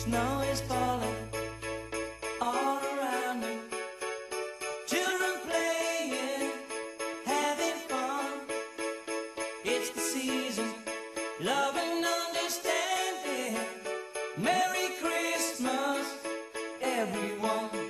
Snow is falling all around me. Children playing, having fun. It's the season, love and understanding. Merry Christmas, everyone.